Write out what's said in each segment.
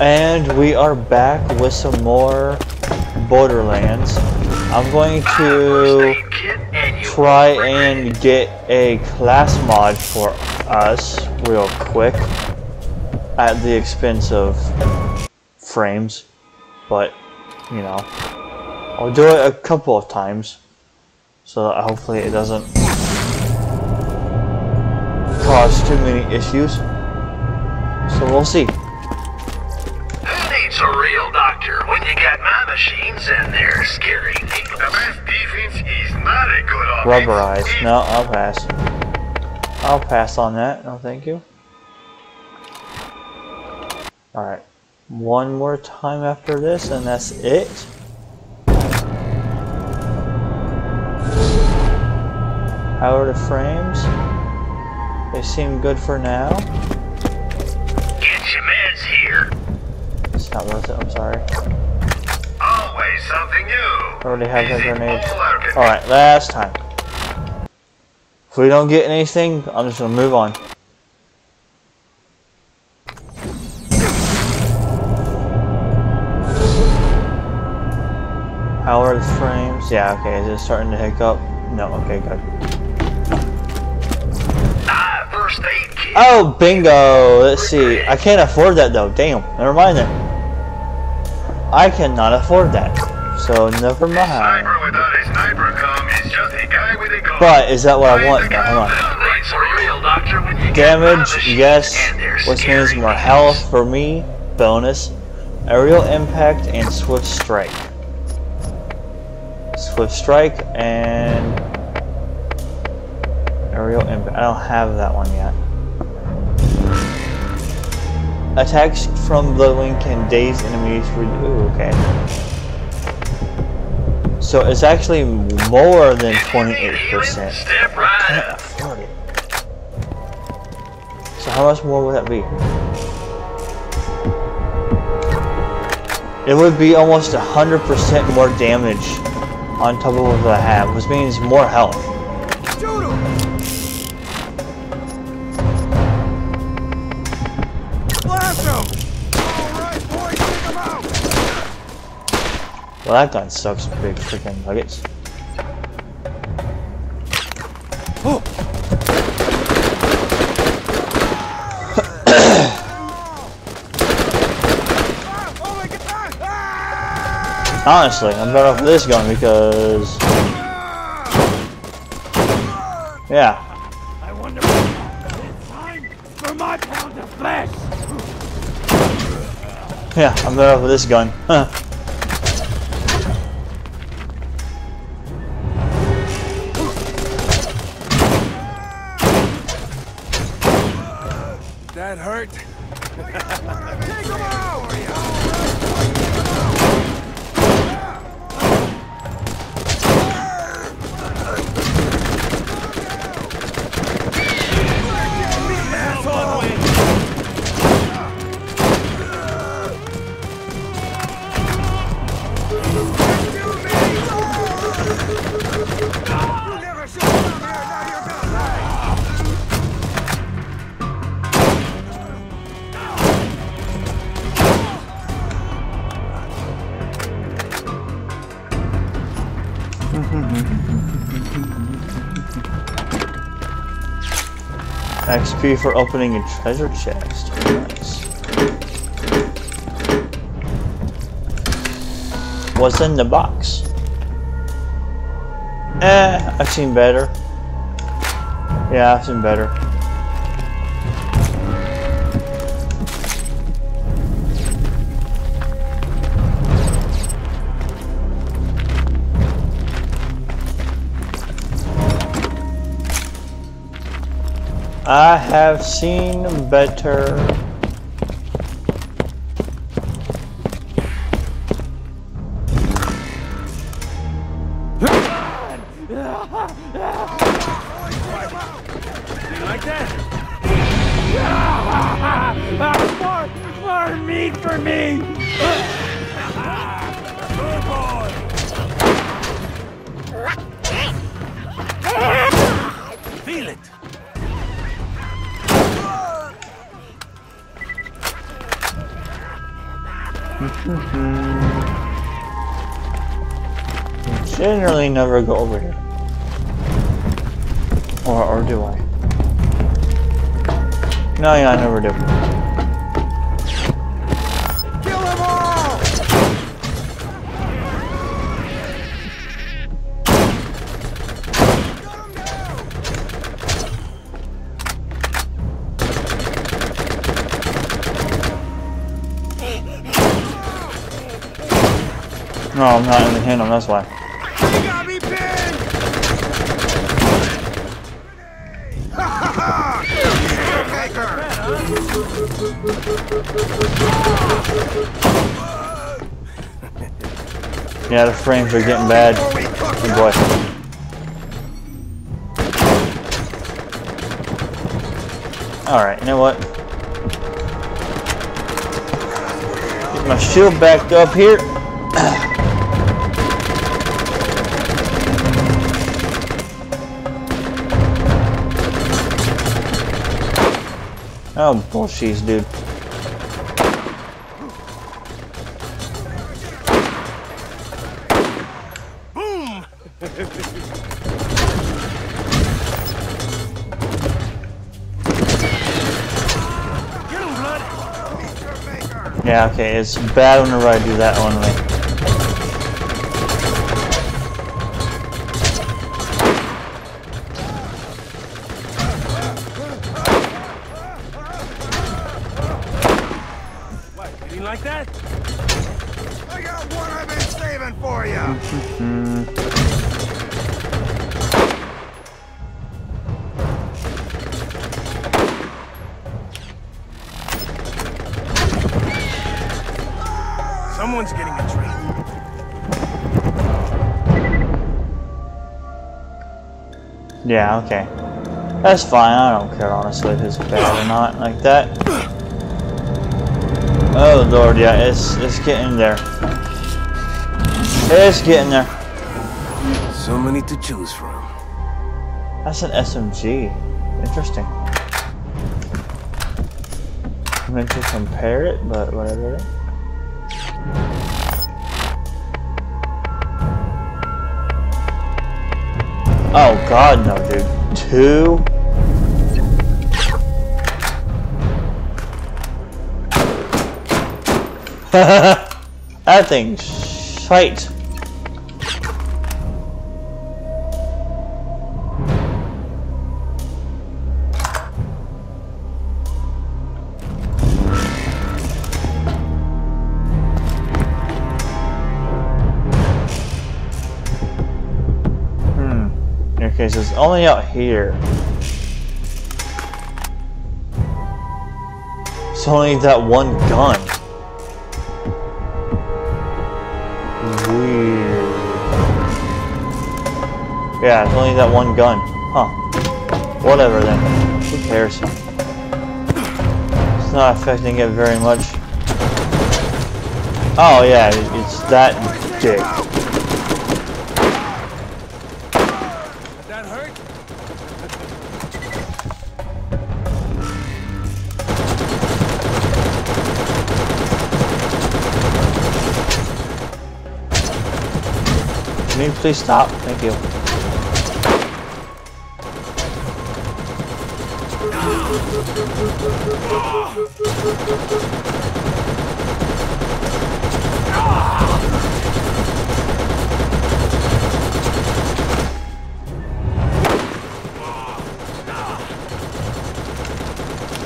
And we are back with some more Borderlands. I'm going to try and get a class mod for us real quick at the expense of frames, but you know, I'll do it a couple of times so that hopefully it doesn't cause too many issues. So we'll see. Who a real doctor when you got my machines and they're scary needles? The best defense is not a good offense. Rubberized. No, I'll pass. I'll pass on that. No, thank you. Alright. One more time after this, and that's it. How are the frames? They seem good for now. Not worth it, I'm sorry. Always something new. I already have that Easy grenade. of it. Alright, last time. If we don't get anything, I'm just gonna move on. How are the frames? Yeah, okay, is it starting to hiccup? No, okay, good. Ah, first aid kit. Oh, bingo! Let's see. I can't afford that though. Damn. Never mind then. I cannot afford that. So never mind. But is that what I want? Hold on. Damage, yes, which means more health for me, bonus, aerial impact, and swift strike. Swift strike and aerial impact. I don't have that one yet. Attacks from the wing can daze enemies for ooh, okay. So it's actually more than If you need healing, 28%. Step right can't afford it. So how much more would that be? It would be almost 100% more damage on top of what I have, which means more health. Well, that gun sucks big freaking nuggets. Oh! Honestly, I'm better off with this gun because, yeah, I wonder it's time for my pound of flesh! yeah, I'm better off with this gun. hurt? XP for opening a treasure chest. Nice. What's in the box? Eh, I've seen better. Yeah, I've seen better. I have seen better. Generally never go over here. Or, or do I? No, yeah, I never do. No, I'm not in the handle, that's why. Yeah, the frames are getting bad. Ya. boy. Alright, you know what? Get my shield back up here. Oh, bullshit, dude. Boom! Get him, blood! Meet your maker! Yeah, okay, it's bad whenever I do that only. Yeah, okay. That's fine, I don't care honestly if it's bad or not like that. Oh lord, yeah, it's it's getting there. It's getting there. So many to choose from. That's an SMG. Interesting. I meant to compare it, but whatever. Oh god, no, dude. Two? that thing's shite. Only out here. It's only that one gun. Weird. Yeah, it's only that one gun. Huh. Whatever then. Who cares? It's not affecting it very much. Oh yeah, it's that dick. Please stop? Thank you.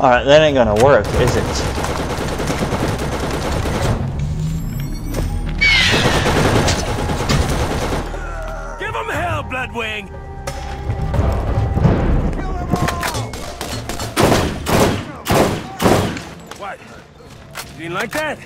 Alright, that ain't gonna work, is it? Bloodwing! What? You didn't like that?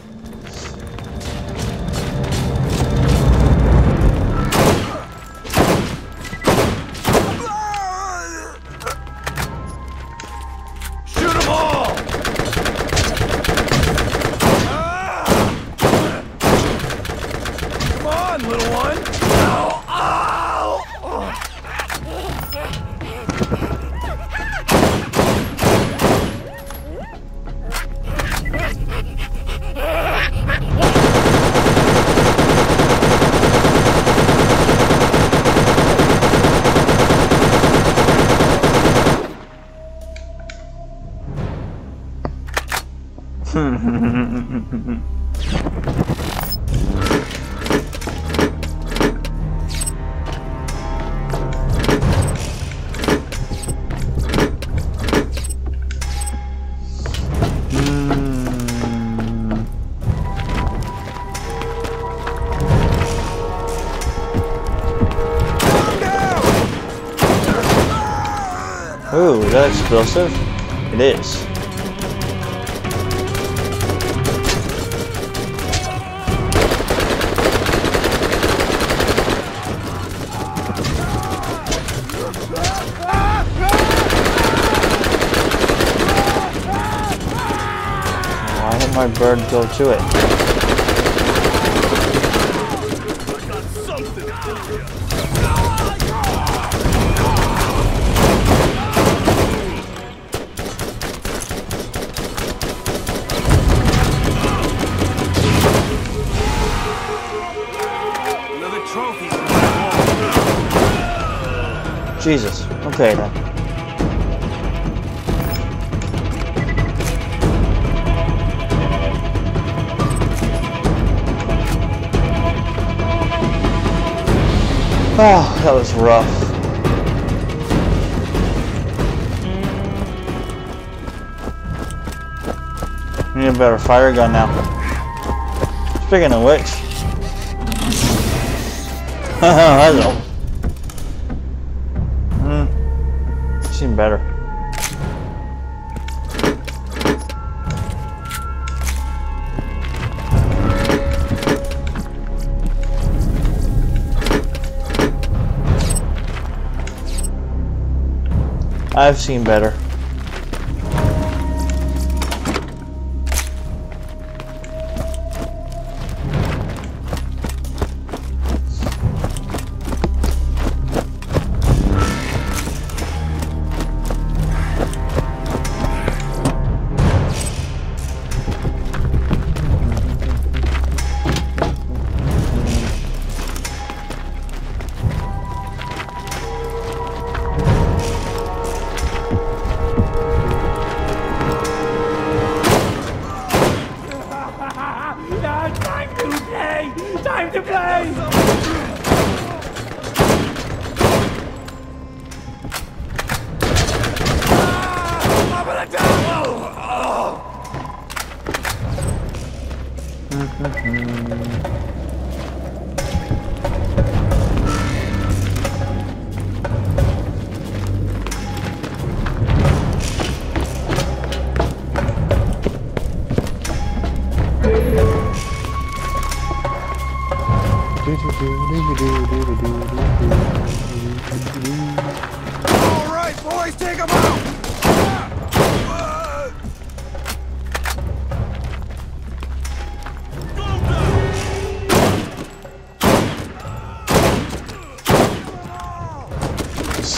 Ooh, is that explosive? It is. Why did my bird go to it? Jesus. Okay then. Oh, that was rough. Need a better fire gun now. Speaking of which. Hello. Seen better. I've seen better. Time to play!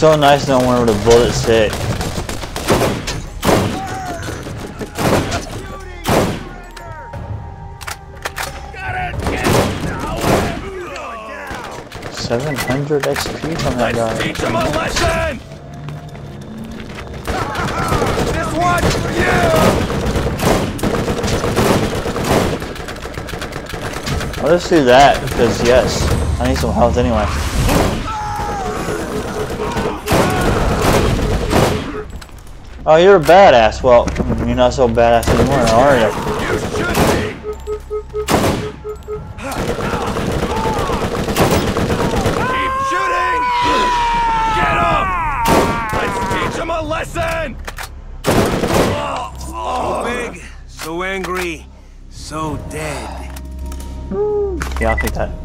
So nice knowing where the bullets hit. Seven hundred XP from that guy. Teach him a lesson! This one's for you. Well, let's do that because yes, I need some health anyway. Oh, you're a badass. Well, you're not so badass anymore, are you? You should be. Keep shooting. Get him! Let's teach him a lesson! So big, so angry, so dead. Yeah, I'll take that.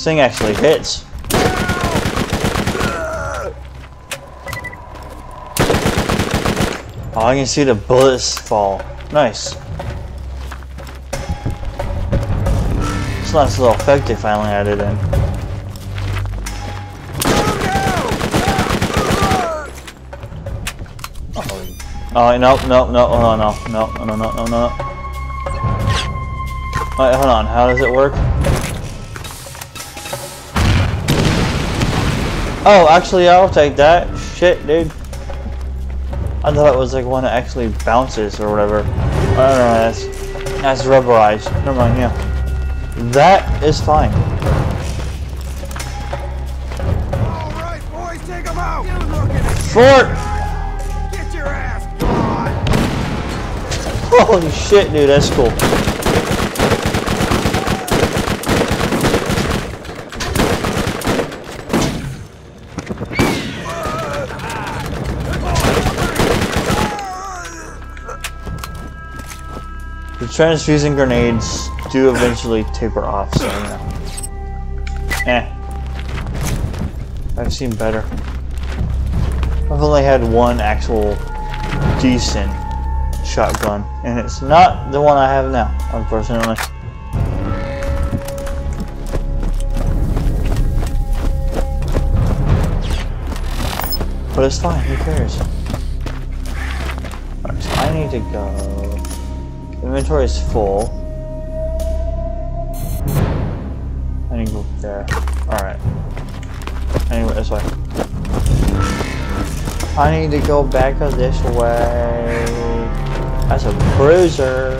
This thing actually hits. Oh, I can see the bullets fall. Nice. This last little effect they finally added in. Oh, oh no, no, no, oh, no, no, no, no, no, no, no. Wait, hold on, how does it work? Oh, actually, I'll take that. Shit, dude. I thought it was like one that actually bounces or whatever. I don't know, that's, that's rubberized. Never mind, yeah. That is fine. All right, boys, take 'em out. Get 'em looking at Fort! Get your ass. Holy shit, dude, that's cool. The transfusion grenades do eventually taper off, so know. Eh. I've seen better. I've only had one actual decent shotgun, and it's not the one I have now, unfortunately. But it's fine, who cares? Alright, so I need to go. Inventory is full. I need to go there. Alright. Anyway, this way. I need to go back this way. That's a cruiser.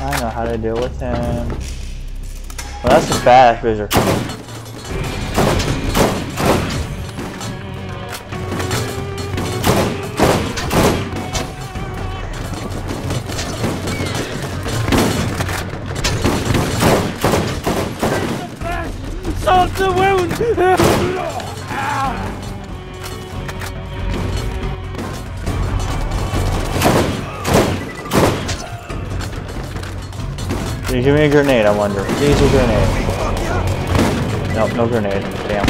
I know how to deal with him. Well, that's a bad cruiser. You give me a grenade, I wonder? Please a grenade. Nope, no grenade. Damn.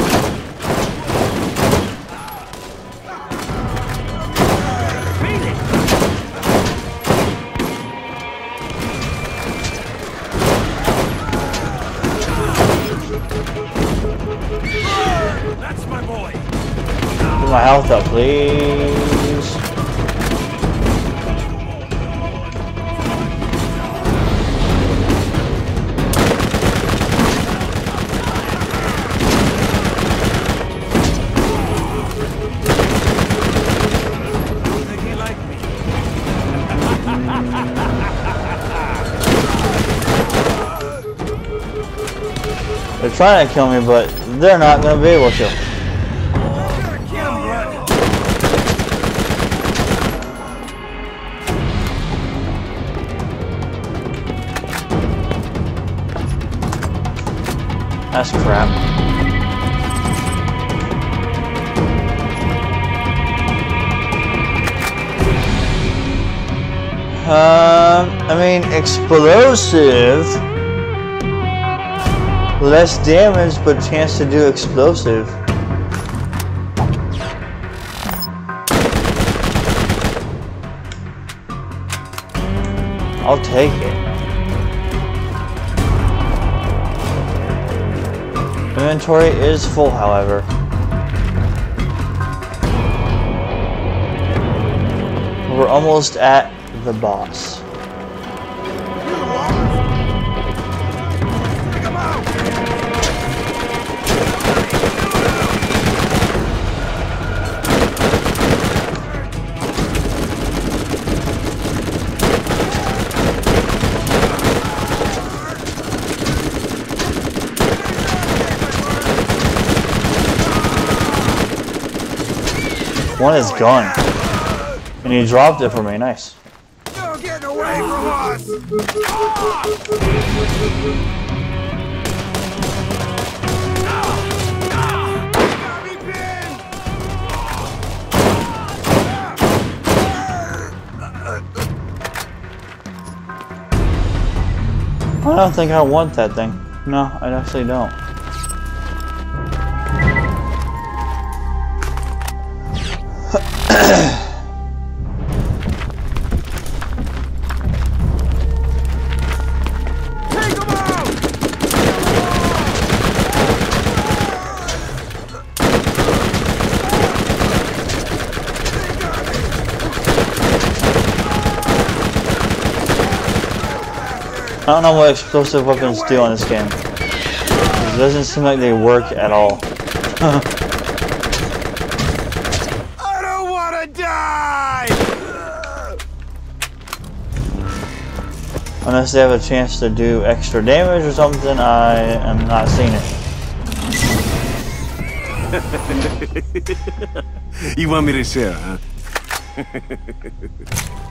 That's my boy! Get my health up, please. Trying to kill me, but they're not going to be able to. That's crap. Um, I mean, explosive. Less damage, but chance to do explosive. I'll take it. Inventory is full, however. We're almost at the boss. One is gone. And he dropped it for me, nice. I don't think I want that thing. No, I actually don't. I don't know what explosive weapons do on this game. It doesn't seem like they work at all. I don't want to die! Unless they have a chance to do extra damage or something, I am not seeing it. You want me to share, huh?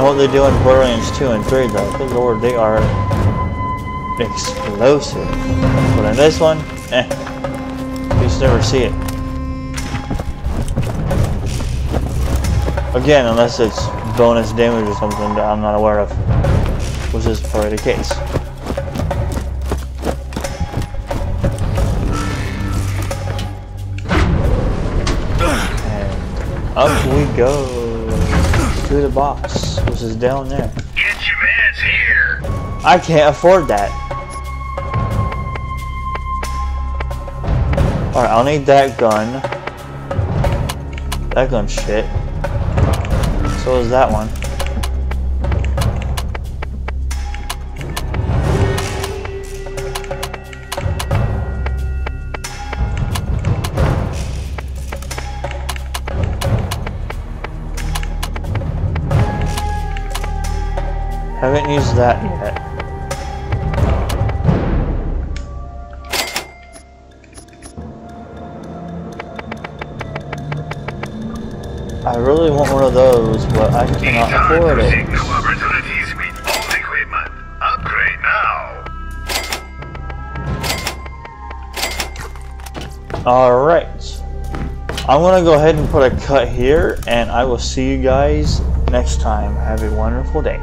know what they do in Borderlands 2 and 3 though. Good lord, they are explosive. But in this one, eh. You just never see it. Again, unless it's bonus damage or something that I'm not aware of. Which is probably the case. And up we go to the boss, which is down there. Get your mans here. I can't afford that. Alright, I'll need that gun. That gun shit. So is that one. Haven't that yet. I really want one of those, but I cannot afford it. Seek new opportunities with old equipment. Upgrade now. Alright. I'm gonna go ahead and put a cut here, and I will see you guys next time. Have a wonderful day.